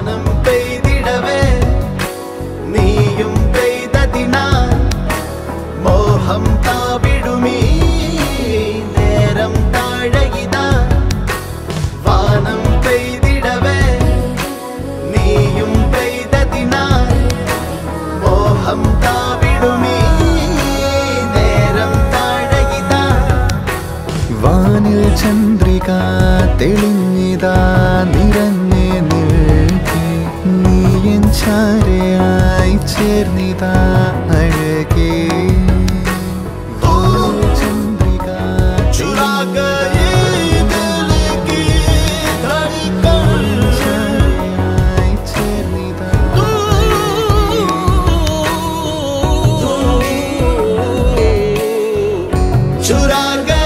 வானம் பெய்திடவே நீயும் பெய்ததினால் மோகம் தாவிடுமீ நேரம் தாழகிதா வானம் பெய்திடவே நீயும் பெய்ததினால் மோகம் தாவிடுமீ നേരം താഴകിതാ വാനിൽ ചന്ദ്രിക തെളിഞ്ഞിതാ നിറഞ്ഞേ ആരെയായി ചേർന്നിതാ അഴകേ चुरा गए